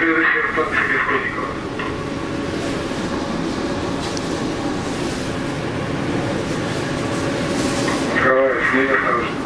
Следующая станция Бескрутикова. Николаевич, не осторожно.